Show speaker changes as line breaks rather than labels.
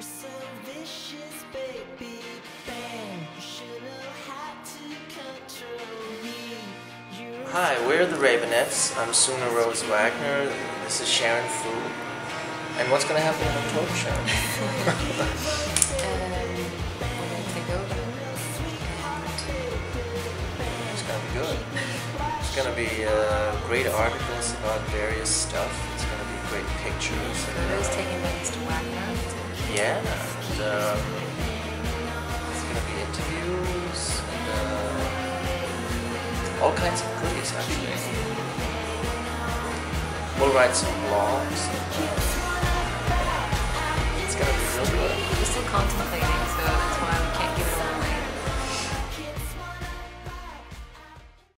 You're so vicious, baby. Bang. You should have had to control me. You're
Hi, we're the Raveonettes. I'm Sune Rose Wagner. This is Sharin Foo. And what's gonna happen in October, Sharin?
Um, we're going to take over.
It's gonna be good. It's gonna be uh, great articles about various stuff. It's gonna be great pictures.
Photos taken by Mr. Wagner.
Yeah, and, um, it's gonna be interviews and uh, all kinds of goodies actually. We'll write some blogs. It's gonna be real good.
We're still contemplating,